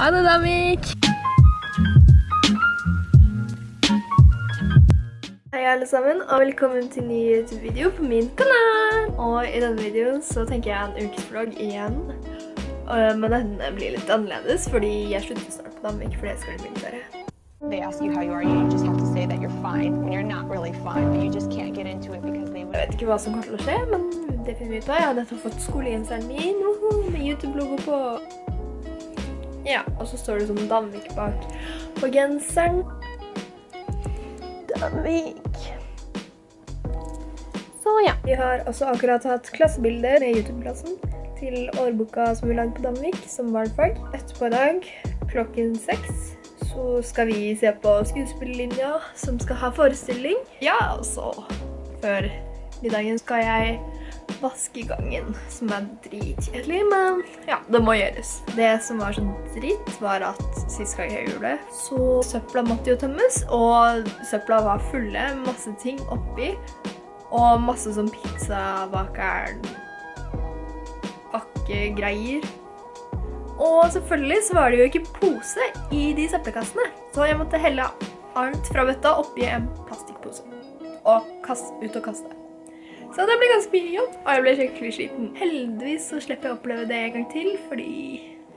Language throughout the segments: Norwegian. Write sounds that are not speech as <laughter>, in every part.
Ha det, Davik! Hei alle sammen, og velkommen til ny YouTube-video på min kanal. Og i denne videoen så tenker jeg en ukesvlogg igjen. Øh, Men denne blir litt annerledes, fordi jeg slutter snart på Danvik, fordi jeg skal bli militæret. They ask you how you are, you just have to say that you're fine when you're not really fine, but you just can't get into it because they Jeg vet ikke hva som kommer til å skje, men det finner vi ut av. Jeg har nettopp fått skolegenseren min med YouTube-logo på. Ja, og så står det sånn Danvik bak på genseren. Danvik. Så ja. Vi har også akkurat hatt klassebilder med YouTube-klassen til årboka som vi lagde på Danvik, som valgfag. Etterpå i dag, klokken seks, så skal vi se på skuespillerlinja, som skal ha forestilling. Ja, og så før middagen skal jeg vaske gangen, som er dritkjedelig, men ja, det må gjøres. Det som var så dritt, var at sist gang jeg gjorde det, så søpla måtte jo tømmes, og søpla var fulle, masse ting oppi, og masse sånn pizzabakeren, bakkegreier. Og selvfølgelig så var det jo ikke pose i de søppelkassene, så jeg måtte helle alt fra bøtta oppi en plastikkpose og kast, ut og kaste. Så det ble ganske mye jobb, og jeg ble skikkelig sliten. Heldigvis så slipper jeg å oppleve det en gang til, fordi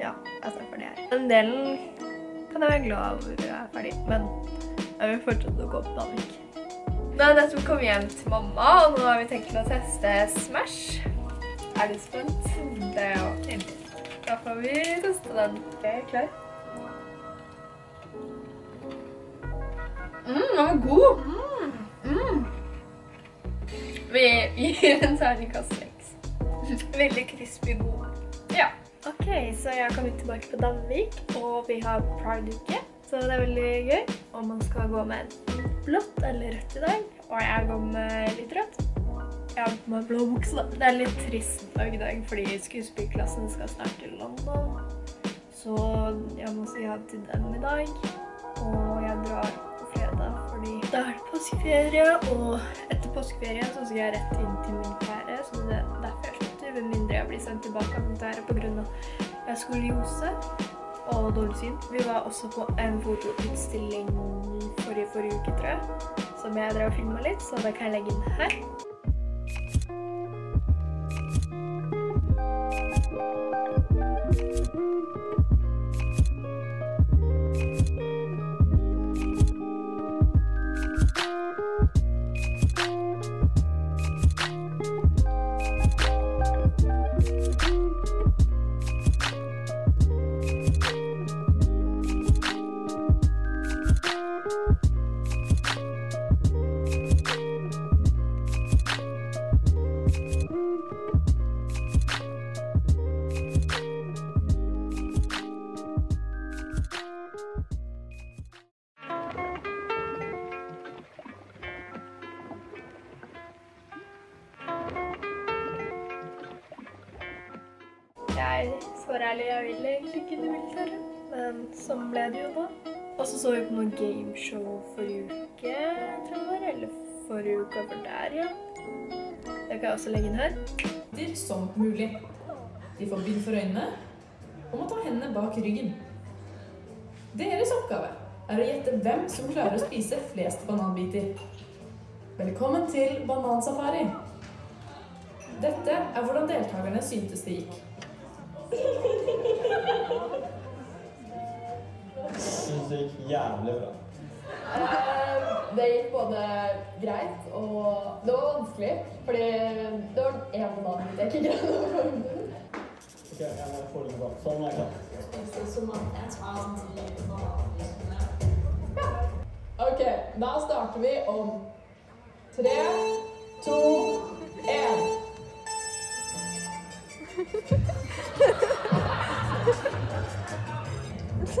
ja, jeg er ferdig her. Den delen kan jeg være glad over at jeg er ferdig, men jeg vil fortsette å gå på Danvik. Nå har jeg nettopp kommet hjem til mamma, og nå har vi tenkt å teste Smash. Er du spent? Det er jo egentlig. Da får vi teste den. Ok, klar? Mm, den var god! Mm. Vi gir <laughs> en terningkast seks. Veldig crispy god. Ja. Ok, så jeg har kommet tilbake på Danvik, og vi har Pride-uke. Så det er veldig gøy. Og man skal gå med blått eller rødt i dag. Og jeg går med litt rødt. Jeg har på meg blå bukse, da. Det er litt trist dag i dag, fordi skuespillerklassen skal snart til London. Så jeg må si ha til dem i dag. Og jeg drar da er det påskeferie. Og etter påskeferie så skal jeg rett inn til min militæret, så det er derfor jeg slutter. Med mindre jeg blir sendt tilbake av militæret på grunn av jeg skoliose og dårlig syn. Vi var også på en fotoutstilling forrige, forrige uke, tror jeg, som jeg drev og filme litt, så det kan jeg legge inn her. Jeg svarer ærlig, jeg ville egentlig ikke det militære. men sånn ble det jo da. Og så så vi på noen gameshow forrige uke, tror jeg det var, eller forrige uka for der, ja. Det kan jeg også legge inn her. Som mulig. De får bind for øynene og må ta hendene bak ryggen. Deres oppgave er å gjette hvem som klarer å spise flest bananbiter. Velkommen til banansafari. Dette er hvordan deltakerne syntes det gikk. Syns det gikk jævlig bra. Det gikk både greit og Det var vanskelig, fordi det var én banan jeg ikke greide å få ut. Ok, jeg må få det bak. Sånn er klar. OK, da starter vi om tre, to, én. <laughs> Og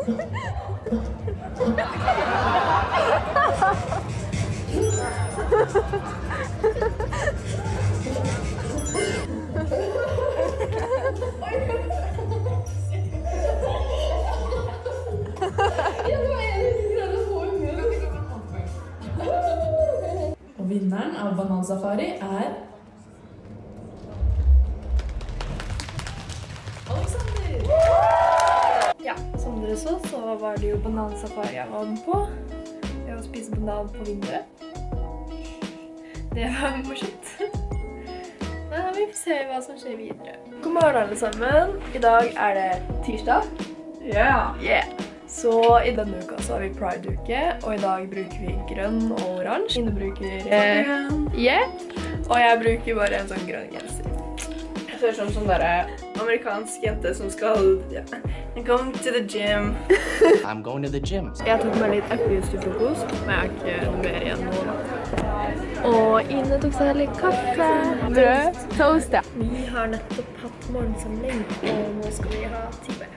vinneren av banansafari er Dere oss, så var det jo banansafari jeg var med på. Det å spise banan på vinduet. Det var morsomt. Men vi får se hva som skjer videre. God morgen, alle sammen. I dag er det tirsdag. Ja. Yeah. Så i denne uka så har vi pride-uke, og i dag bruker vi grønn og oransje. Ine bruker eh, yeah. Og jeg bruker bare en sånn grønn genser. Jeg ser ut som sånn derre amerikansk jente som skal ja. Come to the gym. I'm going to the gym. <laughs> Jeg tok meg litt eplejus til frokost, men jeg har ikke noe mer igjen nå. Og Ine tok seg litt kaffe. Brød, toast, ja. Vi har nettopp hatt morgensamling, og nå skal vi ha time.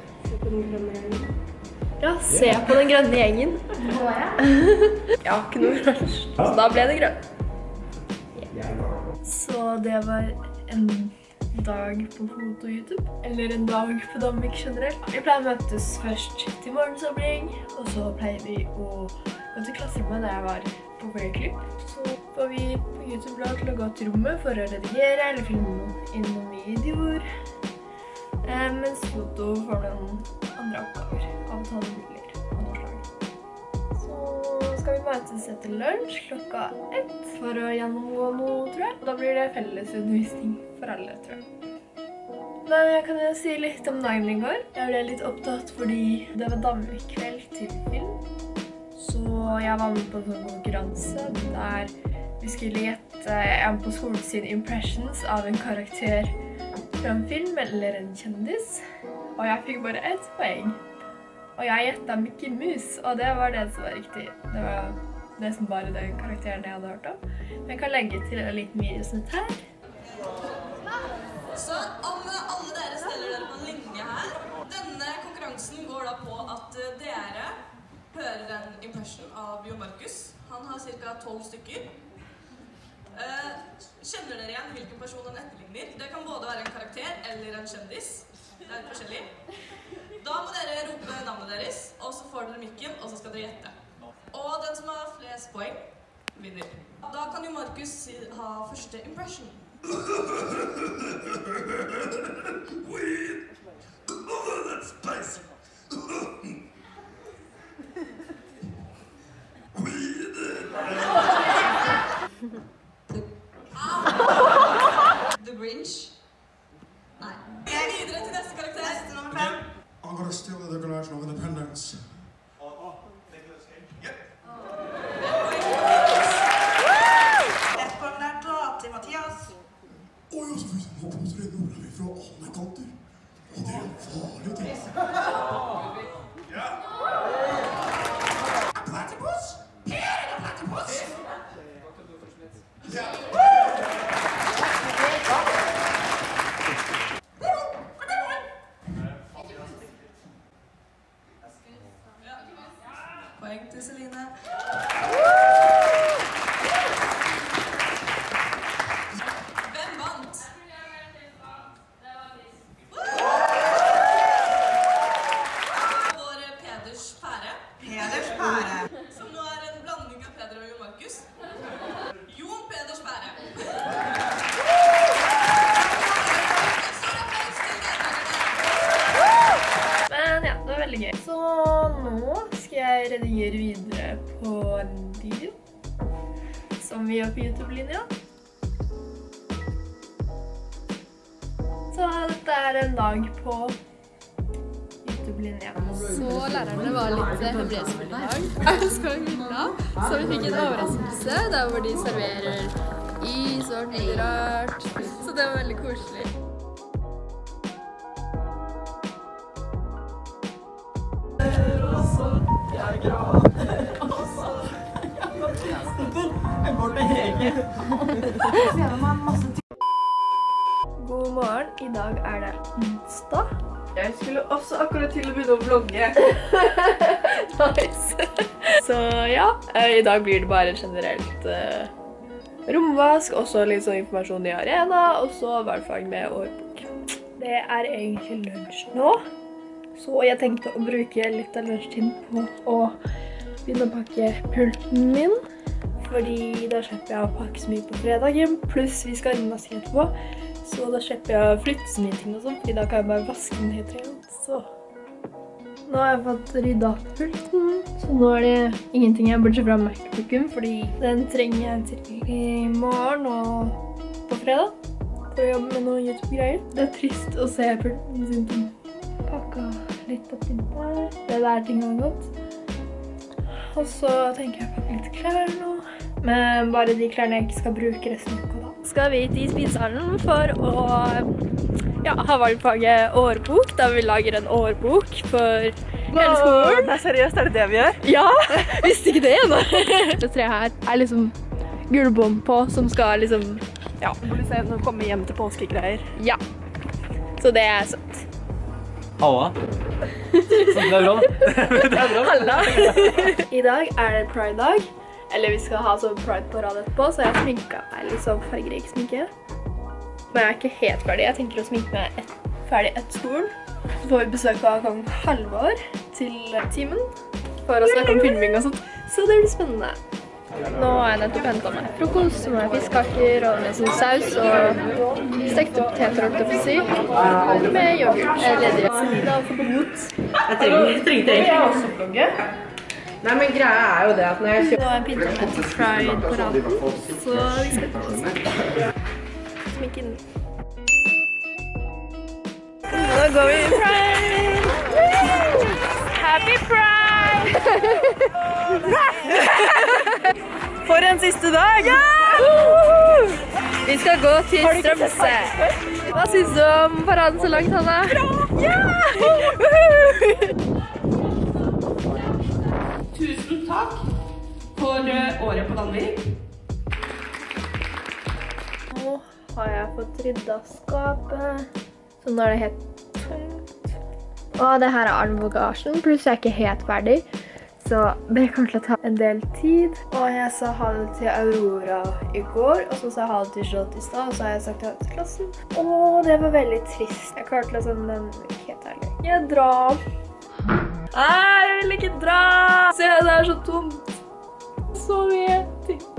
Ja, se på den grønne gjengen. <laughs> Jeg har ikke noe oransje, så da ble det grønn. Så det var en dag på foto-YouTube, eller en dag på Danmark generelt. Vi pleier å møtes først til morgensamling, og så pleier vi å gå til klasserommet der jeg var på forrige. Så får vi på YouTube-blad til å gå til rommet for å redigere eller filme inn noen videoer. Eh, mens foto får noen andre oppgaver av å ta noen bilder skal vi møtes etter lunsj klokka ett for å gjennomgå noe, tror jeg. Da blir det fellesundervisning for alle, tror jeg. Men jeg kan jo si litt om dagen i går. Jeg ble litt opptatt fordi det var Danvik-kveld til film. Så jeg var med på en sånn konkurranse der vi skulle gjette en på skolen sin impressions av en karakter fra en film eller en kjendis. Og jeg fikk bare ett poeng. Og jeg gjetta Mickey Mouse, og det var det som var riktig. Det var nesten bare den karakteren jeg hadde hørt om. Men jeg kan legge til en liten videosnutt her. Så om alle dere steller dere på en linje her Denne konkurransen går da på at eh, dere hører en impression av Jo Markus. Han har ca. tolv stykker. Eh, kjenner dere igjen hvilken person han etterligner? Det kan både være en karakter eller en kjendis. Det er forskjellig. Da må dere rope navnet deres, og så får dere mikken, og så skal dere gjette. Og den som har flest poeng, vinner. Da kan jo Markus si- ha første impression. The Grinch. Nei. Videre til neste karakter. Neste nummer fem. I'm gonna steal the Declaration of Independence. Ett poeng der da, til Mathias. Oi, og så fikk jeg på tre nordlig fra alle kanter. Og det er farlig ting. Platypus? Her er det platypus! Ja. Dag. Villa. så vi fikk en overraskelse der hvor de serverer is og alt mulig rart. Så det var veldig koselig. God morgen. I dag er det onsdag. Jeg skulle også akkurat til å begynne å vlogge. <laughs> nice. Så ja, eh, i dag blir det bare generelt eh, romvask, og så litt sånn informasjon i arena, og så valgfag med årbok. Det er egentlig lunsj nå, så jeg tenkte å bruke litt av lunsjtiden på å begynne å pakke pulten min. Fordi da slipper jeg å pakke så mye på fredagen, pluss vi skal innvaske etterpå. Så da slipper jeg å flytte så mye ting og sånn, fordi da kan jeg bare vaske den helt rent. Så Nå har jeg fått rydda pulten, så nå er det ingenting jeg bortsett fra Macbooken, fordi den trenger jeg til i morgen og på fredag for å jobbe med noen YouTube-greier. Det er trist å se pulten sin. Pakka litt oppi der. Det er der ting har gått. Og så tenker jeg på litt klær nå. Men bare de klærne jeg ikke skal bruke resten av uka da. Skal vi til spisehallen for å ja, ha valgfaget årbok, da vi lager en årbok for hele skolen. Nei, seriøst, er det det vi gjør? Ja, visste ikke det ennå. <laughs> Det treet her er liksom gullbånd på, som skal liksom, ja. Symbolisere når vi kommer hjem til påskegreier. Ja. Så det er søtt. Halla. Så det er bra. <laughs> Det er bra. Halla. I dag er det pride-dag. Eller vi skal ha sånn Pride-parad etterpå, så jeg har sminka meg litt sånn fargerik sminke. Men jeg er ikke helt ferdig. Jeg tenker å sminke meg et, ferdig etter skolen. Så får vi besøk av kong Halvor til timen for å snakke om filming og sånt. Så det blir spennende. Nå har jeg nettopp hentet meg frokost med fiskekaker og med sin saus og stekte poteter, holdt jeg på å si, med yoghurt. Jeg får du bot. Jeg trengte egentlig ikke Nei, men greia er jo det at når jeg Nå er jeg pyntet meg til Pride-paraden, så vi skal sminke den. Nå går vi i Pride! Happy Pride! <laughs> For en siste dag! Vi skal gå til Strømse. Hva syns du om paraden så langt, Hanna? Tusen takk for året på Danvik. Har jeg fått rydda skapet, så nå er det helt tomt. Og det her er armbagasjen, pluss jeg er ikke helt ferdig. Så det kommer til å ta en del tid. Og jeg sa ha det til Aurora i går, og så sa jeg ha det til Charlotte i stad, og så har jeg sagt ha det til klassen. Og det var veldig trist. Jeg klarte liksom den helt ærlig. Jeg drar. Nei, jeg vil ikke dra! Se, det er så tomt. Så mye ting.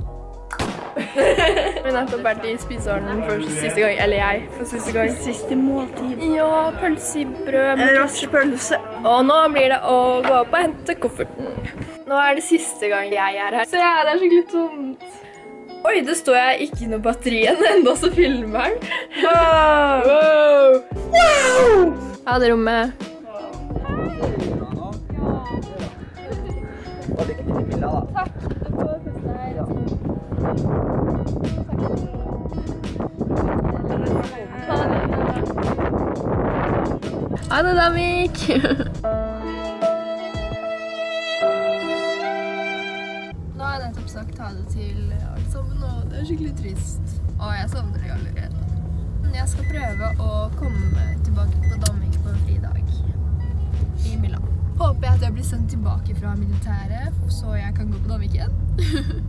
<laughs> Vi har nettopp vært i spisehallen for siste gang, eller jeg for siste gang. Siste måltid. Ja, pølse i brød med En ketchup. rask pølse. Og nå blir det å gå opp og hente kofferten. Nå er det siste gang jeg er her. Her, det er skikkelig tomt. Oi, det står jeg ikke noe batteri igjen <laughs> enda, så filmer den. Wow! Wow! Ha det rommet. Hei. Takk. Ha det, Davik. Nå har jeg nettopp sagt ha det til alle sammen, og det er skikkelig trist. Og jeg savner det allerede. Jeg skal prøve å komme tilbake på Danvik på en fridag i Milan. Håper jeg at jeg blir sendt tilbake fra militæret, så jeg kan gå på Danvik igjen. <laughs>